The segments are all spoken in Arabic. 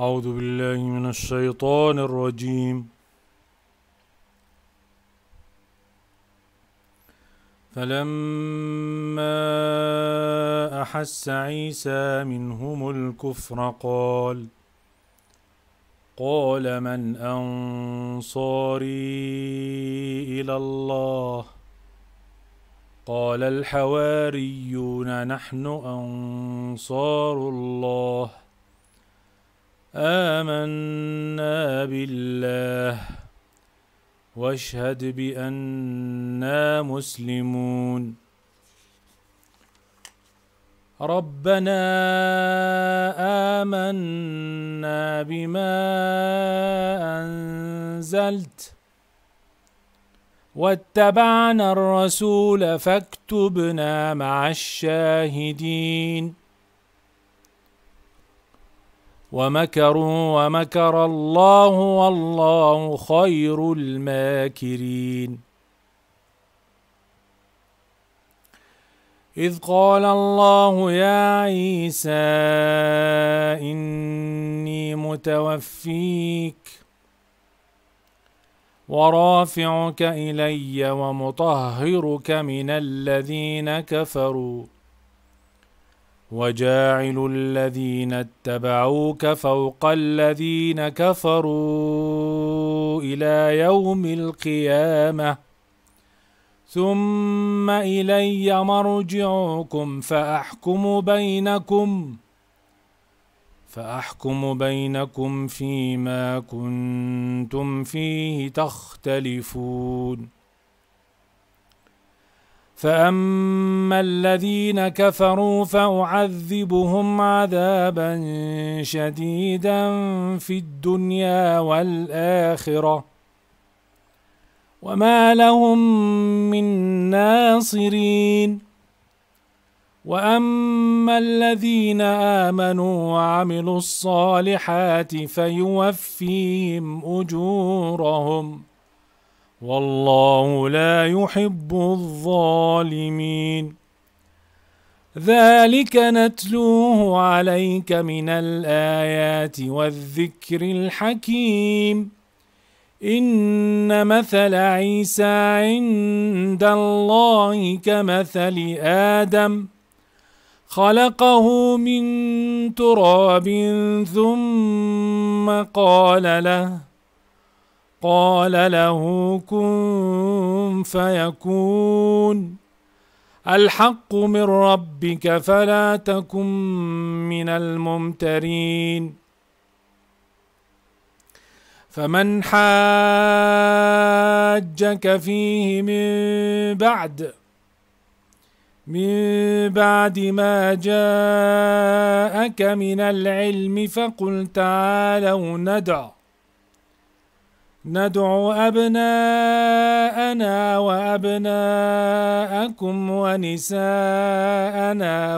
أعوذ بالله من الشيطان الرجيم. فلما أحس عيسى منهم الكفر قال قال من أنصاري إلى الله؟ قال الحواريون نحن أنصار الله. آمنا بالله واشهد بأننا مسلمون. ربنا آمنا بما أنزلت واتبعنا الرسول فاكتبنا مع الشاهدين. ومكروا ومكر الله والله خير الماكرين. إذ قال الله يا عيسى إني متوفيك ورافعك إلي ومطهرك من الذين كفروا. وجاعل الذين اتبعوك فوق الذين كفروا إلى يوم القيامة. ثم إلي مرجعكم فأحكم بينكم فأحكم بينكم فيما كنتم فيه تختلفون. فاما الذين كفروا فاعذبهم عذابا شديدا في الدنيا والاخره وما لهم من ناصرين واما الذين امنوا وعملوا الصالحات فيوفيهم اجورهم والله لا يحب الظالمين. ذلك نتلوه عليك من الآيات والذكر الحكيم. إن مثل عيسى عند الله كمثل آدم. خلقه من تراب ثم قال له قال له كن فيكون. الحق من ربك فلا تكن من الممترين. فمن حاجك فيه من بعد من بعد ما جاءك من العلم فقل تعالوا ندع. ندعو أبناءنا وأبناءكم ونساءنا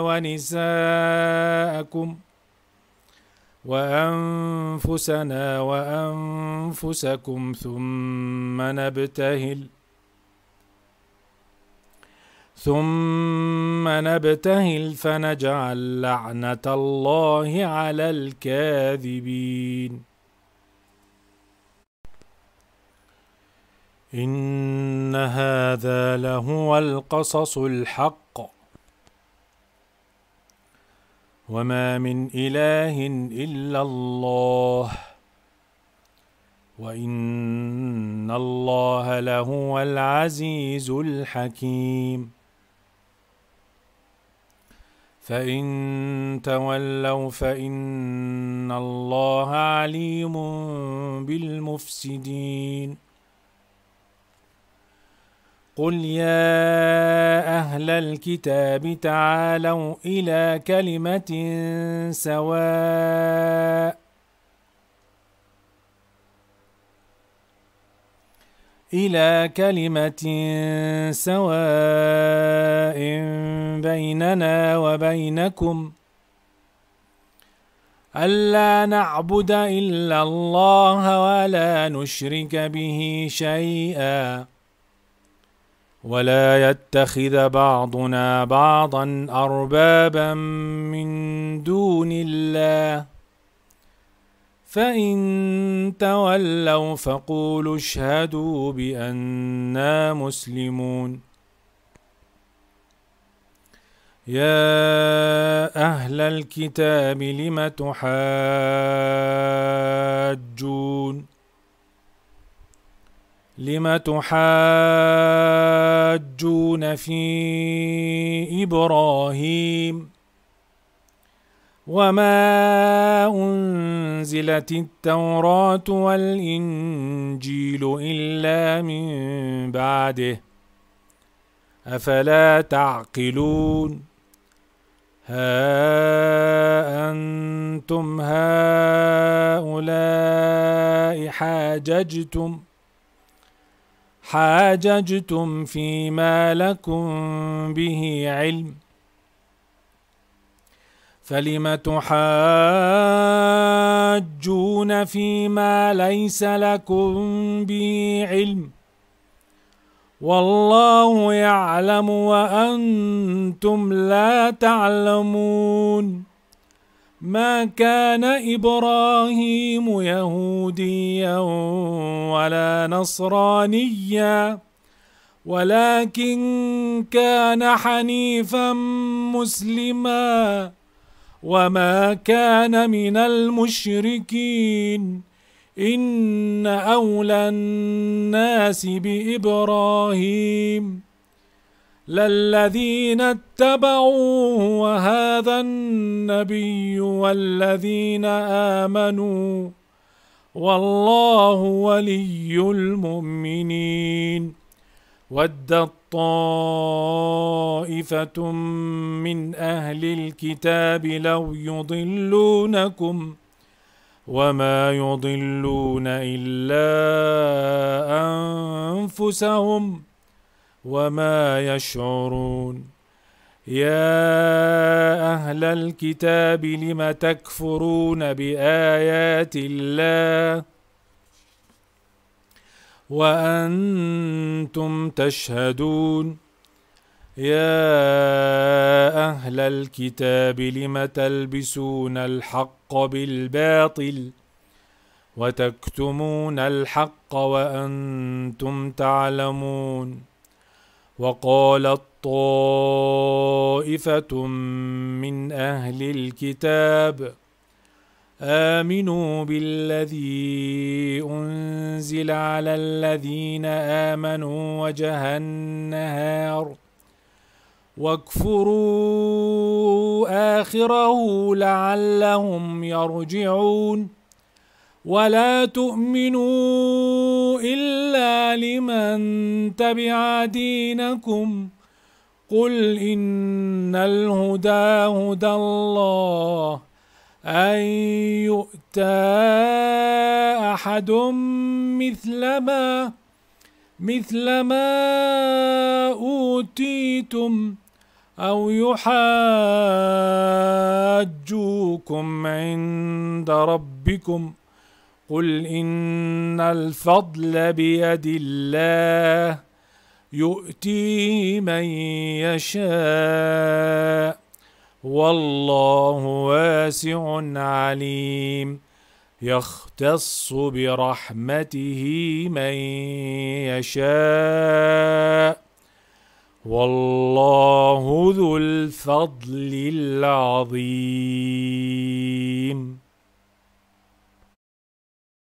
ونساءكم وأنفسنا وأنفسكم ثم نبتهل ثم نبتهل فنجعل لعنة الله على الكاذبين إن هذا لهو القصص الحق. وما من إله إلا الله. وإن الله لهو العزيز الحكيم. فإن تولوا فإن الله عليم بالمفسدين. قل يا أهل الكتاب تعالوا إلى كلمة سواء إلى كلمة سواء بيننا وبينكم ألا نعبد إلا الله ولا نشرك به شيئا ولا يتخذ بعضنا بعضا أربابا من دون الله. فإن تولوا فقولوا اشهدوا بأننا مسلمون. يا أهل الكتاب لم تحاجون؟ لم تحاجون في إبراهيم وما أنزلت التوراة والإنجيل إلا من بعده أفلا تعقلون؟ ها أنتم هؤلاء حاججتم حاججتم فيما لكم به علم. فلم تحاجون فيما ليس لكم به علم؟ والله يعلم وأنتم لا تعلمون. ما كان إبراهيم يهوديا ولا نصرانيا ولكن كان حنيفا مسلما وما كان من المشركين. إن أولى الناس بإبراهيم. للذين اتبعوه وهذا النبي والذين آمنوا والله ولي المؤمنين ودت طائفه من أهل الكتاب لو يضلونكم وما يضلون إلا أنفسهم وما يشعرون. يا أهل الكتاب لم تكفرون بآيات الله؟ وأنتم تشهدون. يا أهل الكتاب لم تلبسون الحق بالباطل وتكتمون الحق وأنتم تعلمون. وقالت طائفة من أهل الكتاب آمنوا بالذي أنزل على الذين آمنوا وجه النهار واكفروا آخره لعلهم يرجعون. ولا تؤمنوا إلا لمن تبع دينكم. قل إن الهدى هدى الله. أن يؤتى أحد مثل ما مثل ما أوتيتم أو يحاجوكم عند ربكم. قل إن الفضل بيد الله يؤتيه من يشاء والله واسع عليم يختص برحمته من يشاء والله ذو الفضل العظيم